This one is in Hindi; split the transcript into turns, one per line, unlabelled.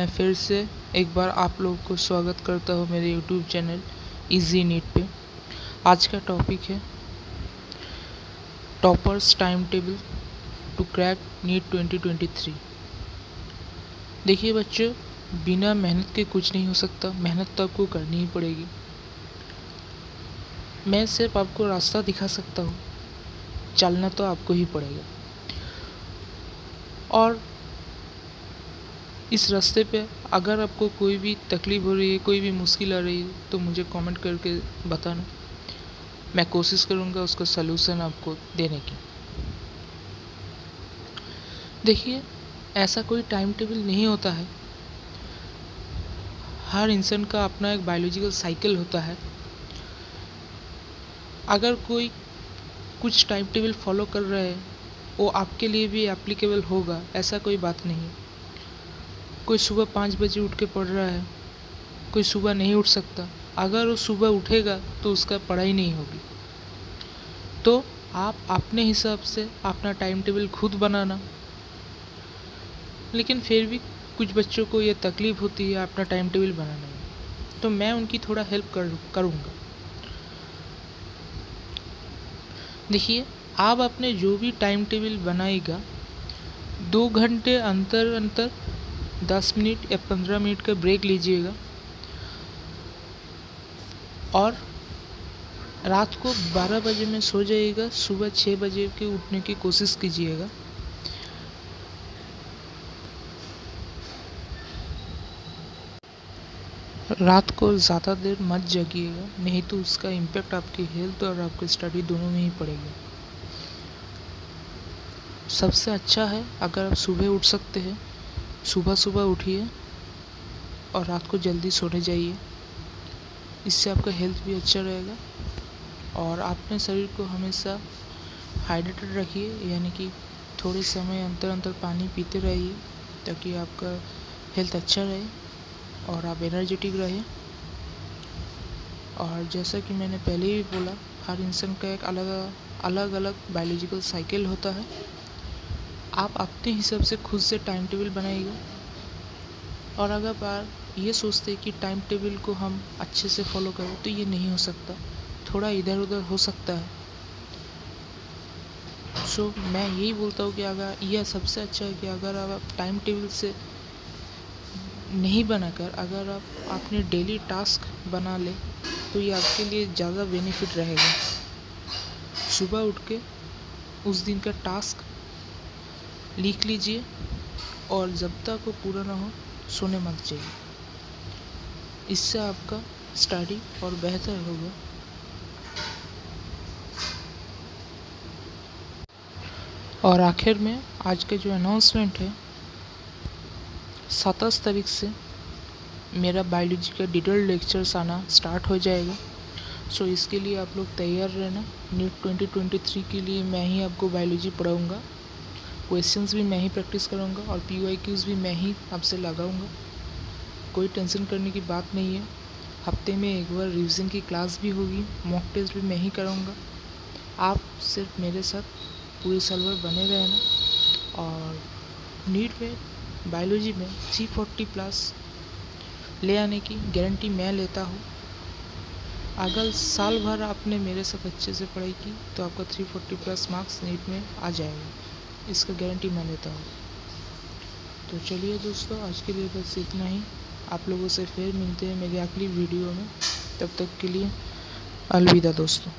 मैं फिर से एक बार आप लोगों को स्वागत करता हूँ मेरे यूट्यूब चैनल इजी नीट पे। आज का टॉपिक है toppers time table to crack NEET 2023 देखिए बच्चों, बिना मेहनत के कुछ नहीं हो सकता, मेहनत तो आपको करनी ही पड़ेगी। मैं सिर्फ़ आपको रास्ता दिखा सकता हूँ, चलना तो आपको ही पड़ेगा। और इस रास्ते पे अगर आपको कोई भी तकलीफ़ हो रही है, कोई भी मुश्किल आ रही है तो मुझे कमेंट करके बताना। मैं कोशिश करूँगा उसका सलूशन आपको देने की। देखिए, ऐसा कोई टाइम टेबल नहीं होता है। हर इंसान का अपना एक बायोलॉजिकल साइकिल होता है। अगर कोई कुछ टाइम टेबल फॉलो कर रहा है, वो आपके लिए भी एप्लीकेबल होगा, ऐसा कोई बात नहीं कोई सुबह पाँच बजे उठ के पढ़ रहा है, कोई सुबह नहीं उठ सकता। अगर वो सुबह उठेगा तो उसका पढ़ाई नहीं होगी। तो आप अपने हिसाब से अपना टाइम टेबल खुद बनाना। लेकिन फिर भी कुछ बच्चों को ये तकलीफ़ होती है अपना टाइम टेबल बनाने में। तो मैं उनकी थोड़ा हेल्प कर, करूँगा। देखिए, आप अपने जो भी टाइम टेबल बनाएगा, दो घंटे अंतर अंतर दस मिनट या पंद्रह मिनट का ब्रेक लीजिएगा। और रात को बारह बजे में सो जाइएगा, सुबह छः बजे के उठने की कोशिश कीजिएगा। रात को ज़्यादा देर मत जगिएगा, नहीं तो उसका इम्पेक्ट आपकी हेल्थ और आपकी स्टडी दोनों में ही पड़ेगा। सबसे अच्छा है, अगर आप सुबह उठ सकते हैं सुबह सुबह उठिए और रात को जल्दी सोने जाइए। इससे आपका हेल्थ भी अच्छा रहेगा और अपने शरीर को हमेशा हाइड्रेटेड रखिए, यानी कि थोड़े समय अंतर अंतर पानी पीते रहिए ताकि आपका हेल्थ अच्छा रहे और आप एनर्जेटिक रहे और जैसा कि मैंने पहले ही बोला, हर इंसान का एक अलग अलग अलग बायोलॉजिकल साइकिल होता है। आप अपने हिसाब से खुद से टाइम टेबल बनाइएगा और अगर आप ये सोचते हैं कि टाइम टेबल को हम अच्छे से फॉलो करें तो ये नहीं हो सकता। थोड़ा इधर उधर हो सकता है। सो so, मैं यही बोलता हूँ कि अगर यह सबसे अच्छा है कि अगर आप टाइम टेबल से नहीं बनाकर अगर आप अपने डेली टास्क बना ले तो ये आपके लिए ज़्यादा बेनिफिट रहेगा। सुबह उठ के उस दिन का टास्क लिख लीजिए और जब तक वो पूरा ना हो, सोने मत जाइए। इससे आपका स्टडी और बेहतर होगा। और आखिर में आज का जो अनाउंसमेंट है सताईस तारीख से मेरा बायोलॉजी का डिटेल लेक्चर्स आना स्टार्ट हो जाएगा। सो इसके लिए आप लोग तैयार रहना। नीट 2023 के लिए मैं ही आपको बायोलॉजी पढ़ाऊँगा। क्वेश्चंस भी मैं ही प्रैक्टिस करूँगा और पी वाई क्यूज़ भी मैं ही आपसे लगाऊँगा। कोई टेंशन करने की बात नहीं है। हफ़्ते में एक बार रिवीजन की क्लास भी होगी मॉक टेस्ट भी मैं ही कराऊँगा आप सिर्फ़ मेरे साथ पूरे साल भर बने रहना और नीट में बायोलॉजी में थ्री फोर्टी प्लस ले आने की गारंटी मैं लेता हूँ। अगर साल भर आपने मेरे साथ अच्छे से पढ़ाई की तो आपका three forty plus marks NEET में आ जाएगा। इसका गारंटी मैं लेता हूँ। तो चलिए दोस्तों, आज के लिए बस इतना ही। आप लोगों से फिर मिलते हैं मेरी अगली वीडियो में। तब तक के लिए अलविदा दोस्तों।